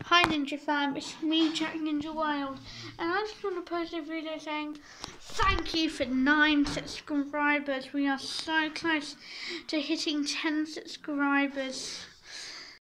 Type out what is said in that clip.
Hi Ninja fam, it's me Jack Ninja Wild and I just want to post a video saying thank you for 9 subscribers. We are so close to hitting 10 subscribers.